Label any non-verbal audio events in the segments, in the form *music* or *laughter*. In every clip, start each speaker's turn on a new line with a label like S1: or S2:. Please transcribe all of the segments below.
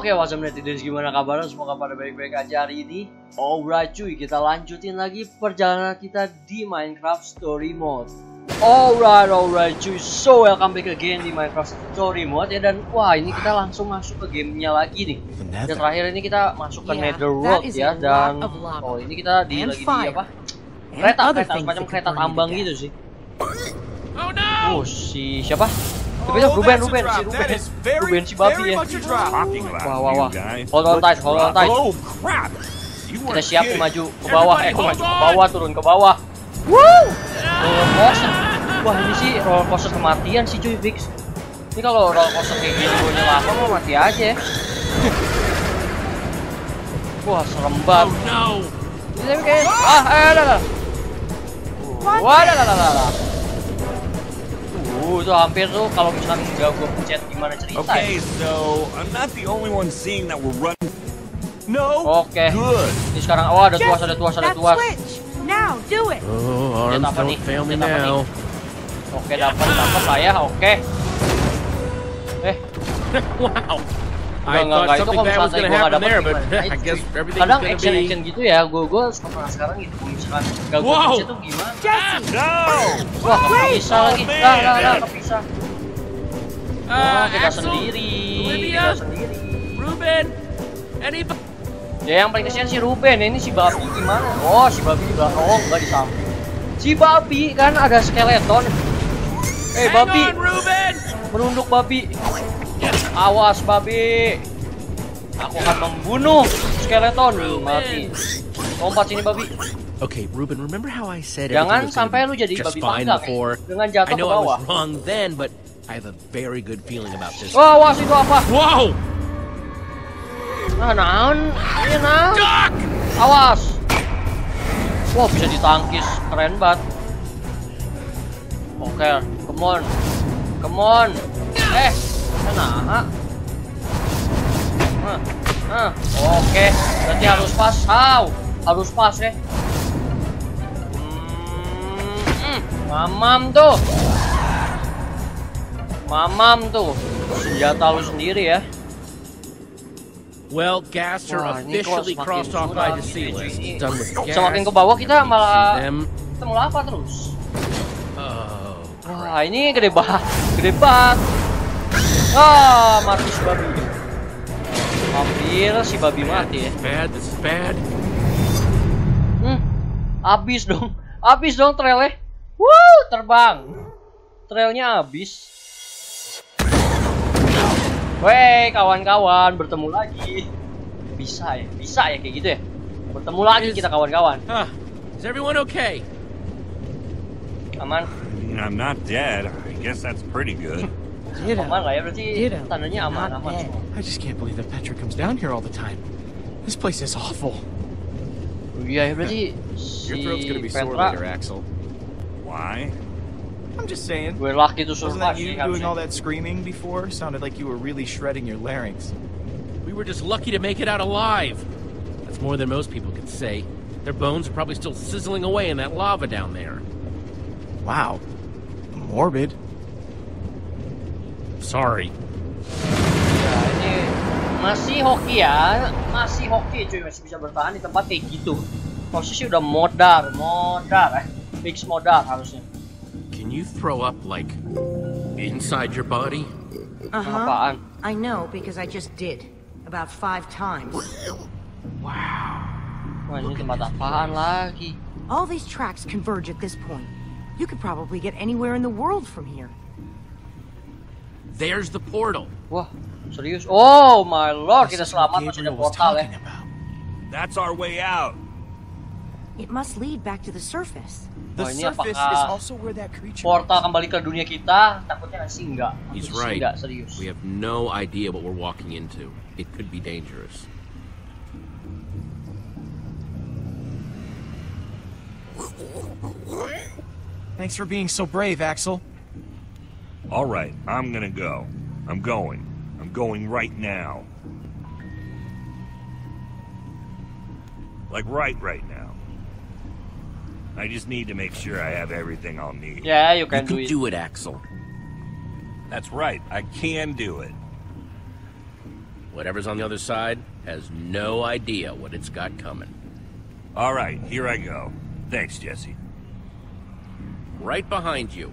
S1: Oke, what's up netizens? Gimana kabarnya? Semoga pada baik-baik aja hari ini. Alright cuy, kita lanjutin lagi perjalanan kita di Minecraft Story Mode. Alright, alright cuy. So, welcome back again di Minecraft Story Mode ya dan wah, ini kita langsung masuk ke gamenya lagi nih. Dan terakhir ini kita masuk ke
S2: Yeah,
S1: Nether World ya dan oh, ini kita di
S2: And
S1: lagi di apa? Kereta, kereta semacam
S2: could
S1: kereta tambang gitu sih.
S3: Oh no!
S1: Oh, si siapa? Tapi itu Ruben, Ruben, si Ruben. Ruben si babi ya. Wah, wah, wah. Hold on tight, hold on tight.
S3: Oh crap!
S1: Kita siap
S3: kidding.
S1: maju ke bawah, eh kok maju ke bawah, turun ke bawah. Woo! Roller coaster. Wah ini sih roller coaster kematian sih cuy fix. Ini kalau roller coaster kayak gini gue nyelaka mau mati aja. ya. Wah serem
S3: Oh
S1: banget.
S3: no!
S1: Ini tapi kayak ah eh ada ada. Wah ada ada ada. Uh itu hampir tuh kalau misalkan nggak gue pencet gimana cerita.
S3: Okay,
S1: ya.
S3: so I'm not the only one seeing that we're running. No.
S1: Oke.
S3: Good.
S1: Ini sekarang oh ada tuas ada tuas ada tuas.
S2: switch! Now, do it!
S4: Oh, arms
S1: apa nih?
S4: don't fail me
S1: nih?
S4: now.
S1: Oke dapat dapat lah ya oke. Eh *laughs*
S4: wow. I
S1: enggak,
S4: thought something
S1: kalau
S4: bad was
S1: nggak
S4: happen
S1: dapet
S4: there, but? *laughs* I guess everything's
S1: kadang
S4: to
S1: action
S4: be.
S1: action gitu ya gue gue suka penasaran gitu kalau misalkan gak gue
S4: Wow.
S1: tuh gimana
S2: Jesse!
S3: No.
S1: wah kepisah
S3: Oh,
S1: lagi
S3: man.
S1: lah lah lah kepisah wah kita
S4: Axel,
S1: sendiri
S4: Olivia?
S1: kita sendiri
S4: Ruben, anybody?
S1: ya yang paling kesian si Ruben ini si babi gimana oh si babi di belakang oh enggak di samping si babi kan ada skeleton eh
S4: Hang
S1: babi
S4: on, Ruben!
S1: menunduk babi awas babi aku akan membunuh skeleton mati lompat sini babi
S4: Okay, Ruben, remember how I said
S1: Jangan sampai lu jadi babi panggang, eh. Dengan jatuh
S4: I know
S1: ke
S4: I
S1: bawah.
S4: was wrong then, but I have a very good feeling about this.
S1: Wah, awas itu apa?
S4: Whoa!
S1: Nah, naon? Iya, naon?
S4: Duck!
S1: Awas. Wah, bisa ditangkis. Keren banget. Oke, come on. Come on. Eh, nah. Nah, nah. Oke, berarti harus pas. How? Harus pas ya. Hmm. Mamam tuh. Mamam tuh. Senjata lu sendiri ya.
S4: Well, gas are officially crossed off by the sea list. Done with gas.
S1: Semakin ke bawah kita malah ketemu lava terus.
S4: Oh.
S1: Wah, ini gede banget. Gede banget. Ah, mati si babi. Hampir si babi mati ya.
S4: Bad, this is bad.
S1: Hmm. Abis dong. Abis dong trailnya. Wuh, terbang. Trailnya abis. Weh, kawan-kawan, bertemu lagi. Bisa ya, bisa ya kayak gitu ya. Bertemu lagi kita kawan-kawan.
S4: Huh. Is everyone okay?
S1: Aman,
S3: I'm not dead. I guess that's pretty good.
S1: Aman lah ya berarti
S2: Ditto. Not
S1: aman
S5: I just can't believe that Petra comes down here all the time. This place is awful.
S1: Iya ya berarti si
S5: Your throat's gonna be sore later, Axel.
S3: Why?
S5: I'm just saying.
S1: gue laki tuh
S5: Wasn't that you doing all that screaming before? Sounded like you were really shredding your larynx.
S4: We were just lucky to make it out alive. That's more than most people could say. Their bones are probably still sizzling away in that lava down there.
S5: Wow. Morbid.
S4: Sorry.
S1: Ya, ini masih hoki ya, masih hoki cuy masih bisa bertahan di tempat kayak gitu. Posisi udah modar, modar, eh. fix modar harusnya.
S4: Can you throw up, like, inside your body?
S2: Uh huh.
S1: Apaan?
S2: I know because I just did. About five times. Wow.
S1: Wah ini tempat apaan lagi?
S2: All these tracks converge at this point. You could probably get anywhere in the world from here.
S4: There's the portal.
S1: Wah serius? Oh my lord kita
S5: This is what
S1: selamat masih ada portal ya.
S5: talking about.
S3: That's our way out.
S2: It must lead back to the surface.
S5: Oh, the
S1: Oh,
S5: surface is also where that creature.
S1: Portal kembali ke dunia kita? Takutnya sih enggak.
S4: He's right.
S1: Enggak serius.
S4: We have no idea what we're walking into. It could be dangerous.
S5: Thanks for being so brave, Axel.
S3: All right, I'm gonna go. I'm going. I'm going right now. Like right right now. I just need to make sure I have everything I'll need.
S1: Yeah, you
S4: You
S1: can do it.
S4: do it, Axel.
S3: That's right, I can do it.
S4: Whatever's on the other side has no idea what it's got coming.
S3: All right, here I go. Thanks, Jesse.
S4: Right behind you.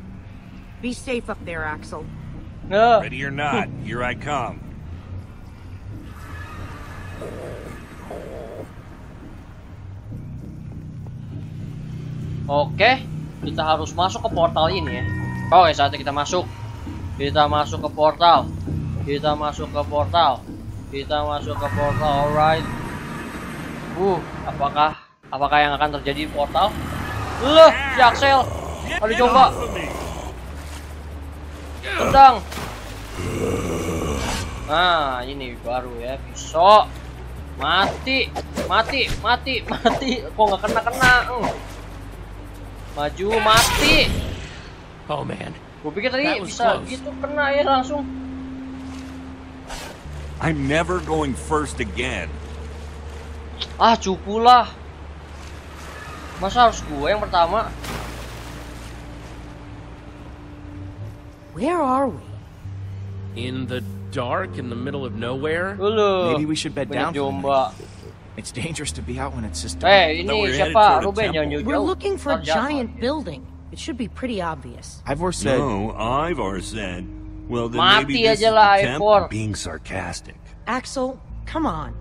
S2: Be safe up there, Axel.
S1: Nah.
S3: Ready or not, *laughs* here I come.
S1: Oke, kita harus masuk ke portal ini ya. Oke, saatnya kita masuk. Kita masuk ke portal. Kita masuk ke portal. Kita masuk ke portal. Alright. Uh, apakah apakah yang akan terjadi di portal? Loh, si Axel. Aduh coba. Tendang. Nah, ini baru ya, pisau. Mati, mati, mati, mati. Kok nggak kena kena? Hmm. Maju, mati.
S4: Oh man.
S1: Gue pikir tadi bisa
S4: close.
S1: gitu kena ya langsung.
S3: I'm never going first again.
S1: Ah, cupu lah. Masa harus gue yang pertama?
S2: Where are we?
S4: In the dark, in the middle of nowhere?
S1: Dulu.
S5: Maybe we should bed down for the
S1: Jomba.
S5: It's dangerous to be out when it's just dark.
S3: Thought we
S1: ini
S3: were headed
S1: siapa?
S3: toward a
S1: Ruben
S3: temple.
S1: jangan jauh-jauh.
S2: We're looking for a giant building. It should be pretty obvious.
S5: Ivor said,
S3: No, Ivor said. Well, then
S1: Mati
S3: maybe this
S1: aja
S3: is
S1: lah,
S3: the being sarcastic.
S2: Axel, come on.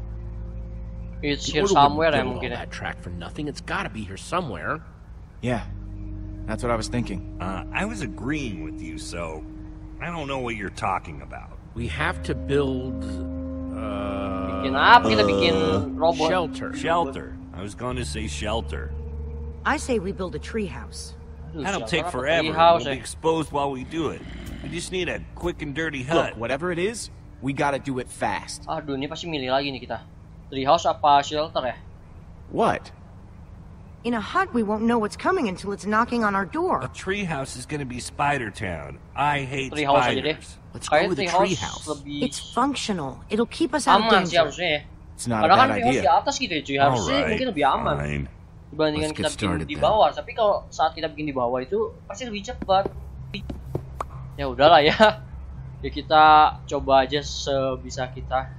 S1: It's here somewhere
S4: wouldn't
S1: ya
S4: build
S1: mungkin
S4: all that track for nothing. It's got to be here somewhere.
S5: yeah, that's what I was thinking.
S3: Uh, I was agreeing with you, so I don't know what you're talking about.
S4: We have to build. Uh,
S1: Bikin apa? Kita bikin robot.
S4: shelter.
S3: Shelter. I was going to say shelter.
S2: I say we build a treehouse.
S1: Aduh,
S3: That'll
S1: siapa
S3: take forever.
S1: Treehouse
S3: We'll be exposed while we do it. We just need a quick and dirty hut.
S5: Look, whatever it is, we gotta do it fast.
S1: Aduh, ini pasti milih lagi nih kita. Treehouse apa shelter ya?
S5: What?
S2: In a hut, we won't know what's coming until it's knocking on our
S3: A
S2: door.
S3: treehouse is going to be Spider Town. I hate
S1: Treehouse aja deh.
S3: spiders.
S5: Let's go to the
S1: treehouse lebih
S2: It's functional. It'll keep us out of
S1: sih
S2: danger.
S1: harusnya ya.
S5: It's not a
S1: Padahal kan
S5: bad
S1: treehouse di
S5: idea.
S1: atas gitu ya cuy.
S3: All
S1: Harusnya
S3: right,
S1: mungkin lebih aman.
S3: fine.
S1: dibandingkan
S3: Let's
S1: kita
S3: get
S1: bikin
S3: started
S1: di
S3: then.
S1: bawah tapi kalau saat kita bikin di bawah itu pasti lebih cepat ya udahlah ya *laughs* ya kita coba aja sebisa kita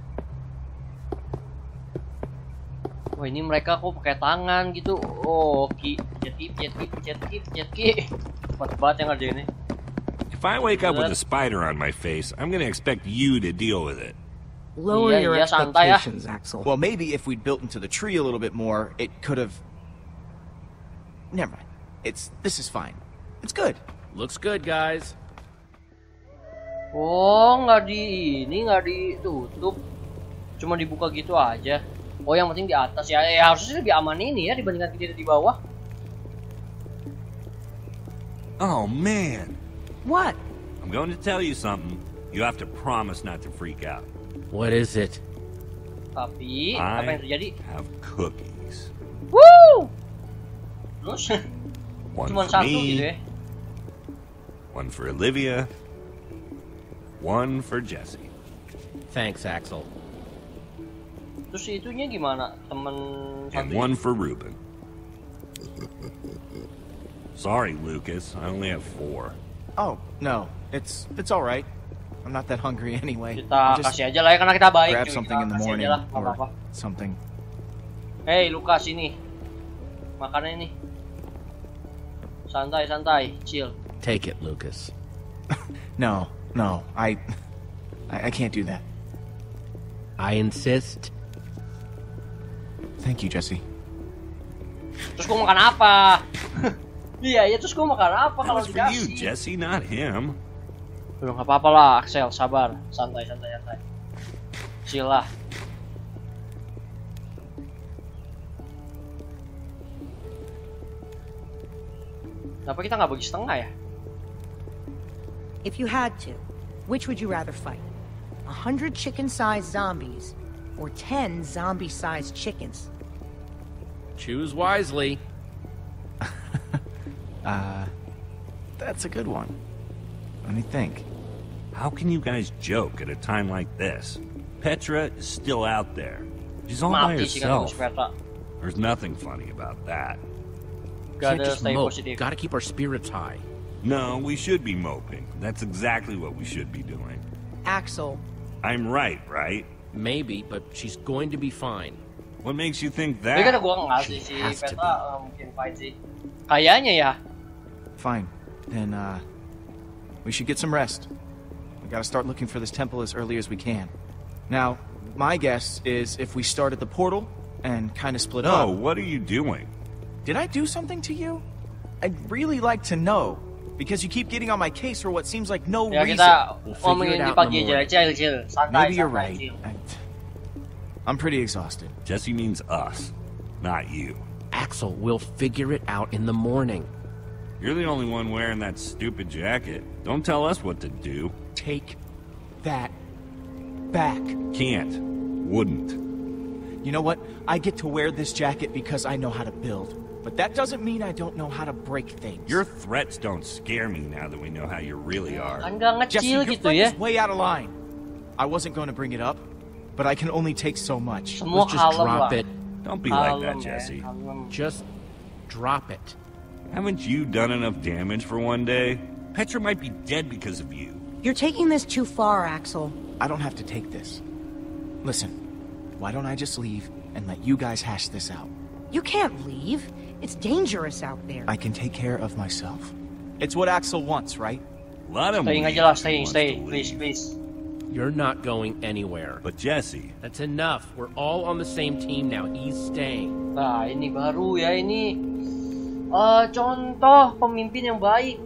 S1: wah ini mereka kok pakai tangan gitu oh ki jet ki jet ki jet ki jet ki cepat banget yang ngerjainnya
S3: If I wake up with a spider on my face, I'm going to expect you to deal with it.
S2: Lower
S1: Iya,
S2: your
S1: iya, ya.
S2: expectations, Axel.
S5: Well, maybe if we'd built into the tree a little bit more, it could have. Never mind. It's this is fine. It's good.
S4: Looks good, guys.
S1: oh nggak di ini nggak ditutup cuma dibuka gitu aja oh yang penting di atas ya ya harusnya lebih aman ini ya dibandingkan kita di bawah
S3: Oh, man.
S2: What?
S3: I'm going to tell you something. You have to promise not to freak out.
S4: What is it?
S1: tapi apa yang
S3: I
S1: terjadi
S3: have cookies.
S1: Woo! Terus
S3: One
S1: cuma
S3: for
S1: satu gitu
S3: me,
S1: ya.
S3: one for Olivia, one for Jesse.
S4: Thanks, Axel.
S1: Terus itunya gimana? Temen
S3: And
S1: satu
S3: one for Ruben. Sorry, Lucas. I only have four.
S5: Oh no, it's it's all right. I'm not that hungry *laughs* anyway.
S1: kita kasih aja lah ya karena kita baik.
S5: grab something in the morning
S1: lah,
S5: or
S1: apa-apa.
S5: something.
S1: Hey Lukas ini. Makannya ini. Santai santai, chill.
S4: Take it, Lucas. *laughs*
S5: No, no, I, I, I can't do that.
S4: I insist.
S5: Thank you, Jesse.
S1: Terus gua makan apa? *laughs* iya, iya terus gua makan apa
S3: That
S1: kalau
S3: was for you,
S1: dikasih?
S3: Jesse, not him.
S1: Belum nggak apa-apa lah, Axel, sabar. Santai santai santai. Chill lah. Kenapa kita nggak bagi setengah ya?
S2: If you had to, which would you rather fight? A hundred chicken-sized zombies or ten zombie-sized chickens?
S4: Choose wisely. *laughs*
S5: Uh, that's a good one. Let me think.
S3: How can you guys joke at a time like this? Petra is still out there. She's all by
S1: Mati sih kata
S3: herself. There's nothing funny about that.
S1: Gak
S4: Can't just
S1: stay
S4: mope. Gotta keep our spirits high.
S3: No, we should be moping. That's exactly what we should be doing.
S2: Axel,
S3: I'm right, right?
S4: Maybe, but she's going to be fine.
S3: What makes you think
S1: Tapi kan
S3: that?
S1: gua ngasih si
S5: has to
S1: Petra mungkin fine sih. Kayaknya ya.
S5: Fine. Then, uh, we should get some rest. We gotta start looking for this temple as early as we can. Now, my guess is if we start at the portal and kind of split
S3: Oh,
S5: up.
S3: Oh, what are you doing?
S5: Did I do something to you? I'd really like to know. Because you keep getting on my case for what seems like no reason.
S4: We'll figure it out in the
S1: aja,
S4: morning.
S1: chill, chill, santai,
S5: Maybe you're right. I, I'm pretty exhausted.
S3: Jesse means us, not you.
S4: Axel, we'll figure it out in the morning.
S3: You're the only one wearing that stupid jacket. Don't tell us what to do.
S5: Take that back.
S3: Can't. Wouldn't.
S5: You know what? I get to wear this jacket because I know how to build. But that doesn't mean I don't know how to break things.
S3: Your threats don't scare me now that we know how you really are.
S1: Kan gak
S5: Jesse,
S1: ngecil
S5: your
S1: gitu
S5: friend
S1: ya.
S5: is way out of line. I wasn't going to bring it up, but I can only take so much.
S1: Semua
S4: Let's just drop
S1: lah.
S4: it.
S3: Don't be like that, Jesse.
S1: kalem.
S4: Just drop it.
S3: Haven't you done enough damage for one day? Petra might be dead because of you.
S2: You're taking this too far, Axel.
S5: I don't have to take this. Listen, why don't I just leave and let you guys hash this out?
S2: You can't leave. It's dangerous out there.
S5: I can take care of myself. It's what Axel wants, right?
S3: Let him
S1: Staying
S3: leave
S1: aja lah,
S3: if he
S1: staying,
S3: wants
S1: stay, please, please.
S4: You're not going anywhere.
S3: But Jesse,
S4: That's enough. We're all on the same team now. He's staying.
S1: Nah, ini baru ya ini. Eh, contoh pemimpin yang baik.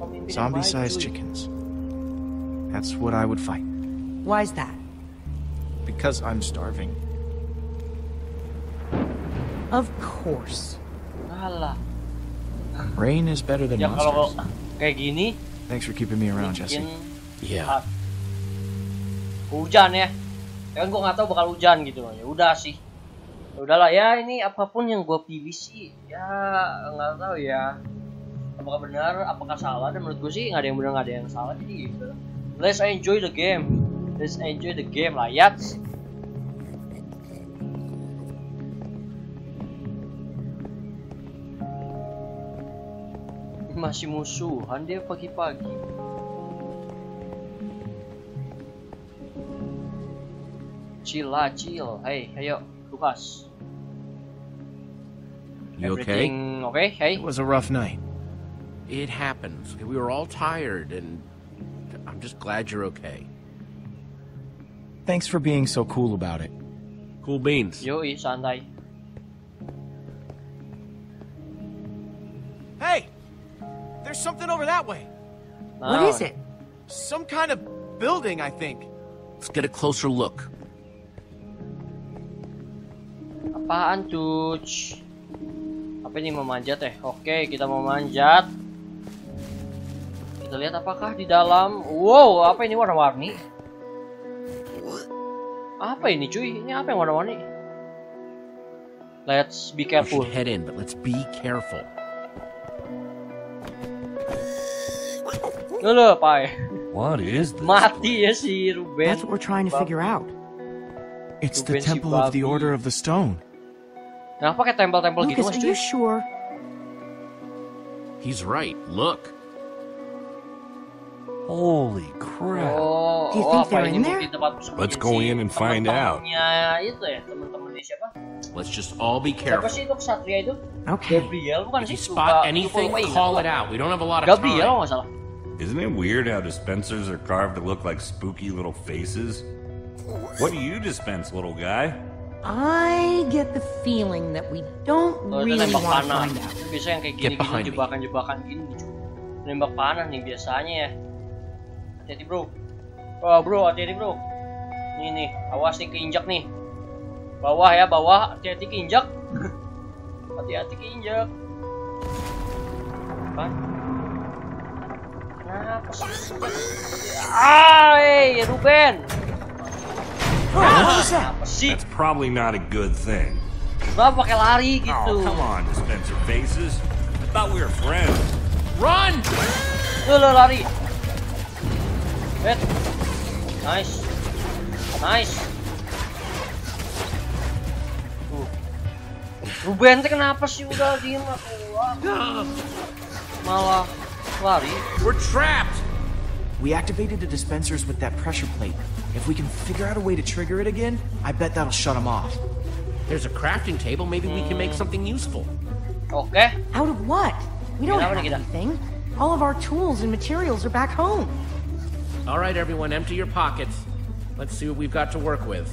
S1: Pemimpin
S5: Zombie-sized chickens. That's what I would fight.
S2: Why's that?
S5: Because I'm starving.
S2: Of course.
S1: Alah.
S5: Rain is better than
S1: Ya kalau
S5: monsters.
S1: kayak gini,
S5: Thanks for keeping me around, Jesse.
S4: Yeah.
S1: hujan ya. Ya kan gue nggak tahu bakal hujan gitu loh. Ya udah sih. Ya udahlah ya ini apa pun yang gue pilih sih ya nggak tahu ya. Apakah benar, apakah salah? Dan menurut gue sih nggak ada yang benar nggak ada yang salah jadi gitu. Let's enjoy the game. Let's enjoy the game lah ya. Masih musuhan dia pagi-pagi. Chill lah, chill. Hey, ayo, Lukas.
S4: You?
S1: Everything okay? Hey.
S5: It was a rough night.
S4: It happens. We were all tired, and I'm just glad you're okay.
S5: Thanks for being so cool about it.
S4: Cool beans.
S1: Yoi, santai.
S5: Something over that way.
S2: What
S1: Nah,
S2: is it?
S5: Some kind of building, I think.
S4: Let's get a closer look.
S1: Apaan tuh? Ch. Apa ini memanjat ya? Oke, kita mau manjat. Kita lihat apakah di dalam. Wow, apa ini warna-warni? Apa ini cuy? Ini apa yang warna-warni? Let's be careful.
S4: head in, but let's be careful.
S1: Dulu, Pai.
S3: what is this?
S1: Mati ya si Ruben.
S2: That's what we're trying to figure out.
S5: It's the
S1: Ruben si
S5: Temple of the. Order of the Stone.
S1: Kenapa kayak tempel-tempel gitu
S2: Lucas,
S1: mas
S2: are you sure?
S4: He's right. Look.
S3: Holy crap.
S1: Oh,
S2: Do you
S1: oh,
S2: think
S1: apa
S2: they're in there?
S1: mungkin tempat sembunyi
S3: Let's go in and find out.
S1: teman-temannya itu ya, teman-temannya siapa?
S4: Let's just all be careful.
S1: sih itu kesatria itu?
S2: Okay.
S4: If you spot anything, call it out. We don't have a lot of time.
S1: kalau nggak salah.
S3: Isn't it weird how dispensers are carved to look like spooky little faces? What do you dispense, little guy?
S2: I get the feeling that we don't
S1: Oh,
S2: really want to find out.
S1: Itu biasa yang kayak gini-gini jebakan-jebakan gini. Nembak panah nih biasanya ya. Hati-hati bro. Oh bro, hati-hati bro. Nih nih, awas nih keinjak nih. Bawah ya, bawah. Hati-hati keinjak. *laughs* Hati-hati keinjak. Apa? Kenapa sih? Ah, hey, Ruben. Apa sih?
S3: That's probably not a good thing.
S1: Kenapa pakai lari gitu?
S3: Oh, come on, dispenser faces. I thought we were friends.
S4: Run!
S1: Lu lu lari. Hit. Nice. Nice. Tuh. Ruben kenapa sih udah diem aku? *gasps* Malah lari.
S4: We're trapped!
S5: We activated the dispensers with that pressure plate. If we can figure out a way to trigger it again, I bet that'll shut them off.
S4: There's a crafting table. Maybe we can make something useful.
S1: Okay.
S2: Out of what? We don't
S1: Kenapa
S2: have
S1: nih kita?
S2: anything. All of our tools and materials are back home.
S4: All right, everyone, empty your pockets. Let's see what we've got to work with.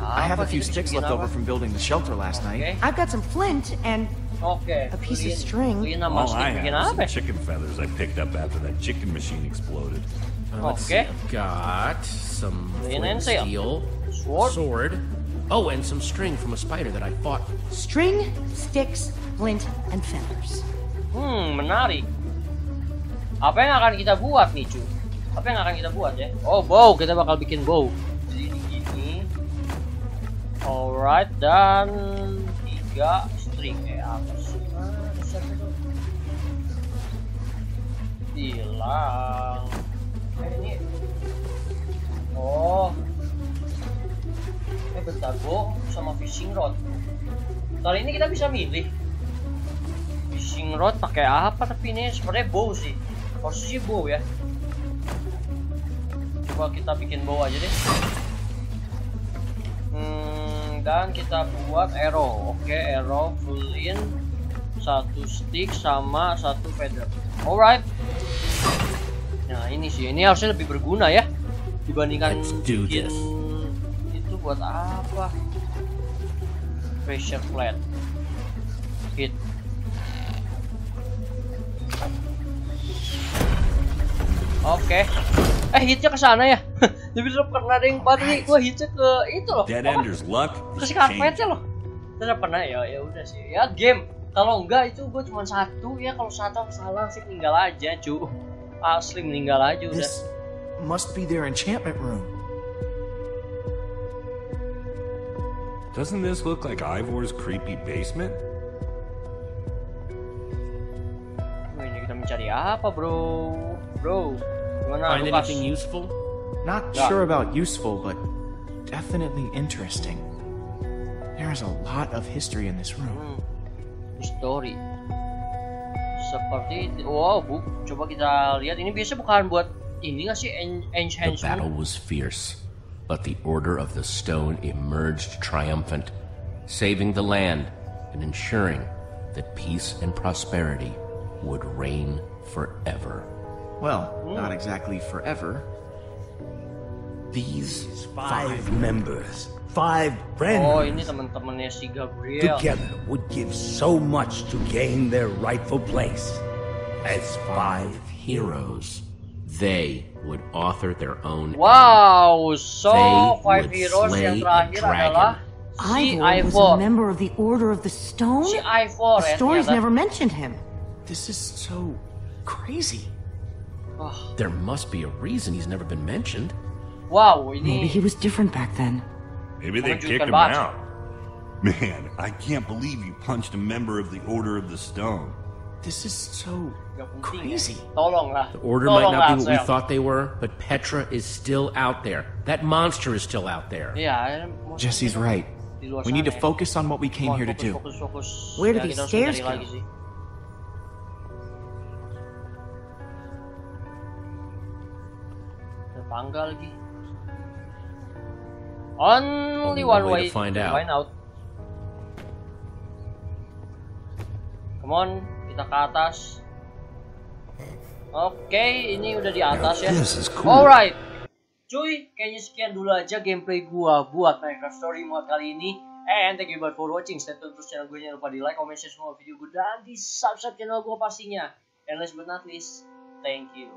S5: I have a few sticks left over from building the shelter last
S1: Oke.
S5: night.
S2: I've got some flint and
S1: Oke.
S2: A piece of string.
S3: All
S1: stick
S3: I have is chicken feathers I picked up after that chicken machine exploded.
S4: Uh, let's
S1: Okay.
S4: see. I've got some steel,
S1: Sword.
S4: sword. Oh, and some string from a spider that I fought.
S2: string, sticks, flint, and feathers.
S1: Hmm, menarik. Apa yang akan kita buat nih, cu? Apa yang akan kita buat ya? Oh, bow. Kita bakal bikin bow. Jadi ini gini. Alright, dan tiga Hilang. Ini. Oh. Eh, bentar, bow sama fishing rod. Kali ini kita bisa milih. Fishing rod pakai apa? Tapi ini sebenarnya bow sih. Sih bow ya. Coba kita bikin bow aja deh. Hmm, dan kita buat arrow. Oke arrow fullin satu stick sama satu feather alright nah ini sih ini harusnya lebih berguna ya dibandingkan bikin itu buat apa pressure flat hit Oke. Eh hitnya ke sana ya. *laughs* Jadi tetap kena ada yang nih. Gua hitnya ke itu loh.
S3: Dead? Ender's luck
S1: Ke
S3: is
S1: si karpetnya
S3: changing.
S1: loh. Tetap kena ya. Ya udah sih. Ya game. Kalau enggak itu gue cuma satu ya. Kalau satu salah sih meninggal aja, cu. Asli meninggal aja udah.
S5: This must be their enchantment room.
S3: Doesn't this look like Ivor's creepy basement?
S1: Ini kita mencari apa, bro? Bro, gimana
S4: Find
S1: Lukas?
S4: anything useful?
S5: Not
S1: Yeah.
S5: sure about useful, but definitely interesting. There is a lot of history in this room.
S1: Hmm, story. Seperti. Wow, bu. Coba kita lihat. Ini biasa bukan buat ini nggak sih? En
S4: The battle was fierce, but the Order of the Stone emerged triumphant, saving the land and ensuring that peace and prosperity would reign forever.
S5: Well, hmm. not exactly forever.
S4: These
S6: Five members, five friends
S1: Oh, ini teman-temannya si Gabriel.
S6: together would give so much to gain their rightful place as five
S4: heroes, they would author their own.
S1: Wow, so
S4: They
S1: five heroes
S4: slay
S1: yang
S4: a
S1: terakhir
S4: dragon.
S1: adalah si
S2: Ivor was a member of the Order of the Stone?
S1: Si Ivor
S2: The eh,
S1: ya
S2: stories
S1: ternyata.
S2: never mentioned him.
S5: This is so crazy.
S1: Wah,
S4: There must be a reason he's never been mentioned.
S1: Wow,
S2: Maybe he was different back then.
S3: Maybe they kicked him
S1: batu.
S3: out. *laughs* Man, I can't believe you punched a member of the Order of the Stone.
S5: This is so
S1: nggak penting ya.
S5: crazy.
S4: The Order might not be what we thought they were, but Petra is still out there. That monster is still out there.
S1: Yeah.
S5: Jesse's right. We need to focus on what we came here to do.
S1: Fokus, fokus.
S2: Where do these stairs go?
S1: lagi sih. Ada tangga lagi. Only
S4: Only
S1: one
S4: way
S1: way
S4: to find out.
S1: Find out. Come on, kita ke atas. Oke, ini udah di atas ya.
S6: Cool.
S1: Alright. Cuy, kayaknya sekian dulu aja gameplay gua buat Minecraft Story Mode kali ini. And thank you banget for watching. Stay tune terus channel gue. Jangan lupa di like, comment, share semua video gue. Dan di subscribe channel gue pastinya. And last but not least, thank you.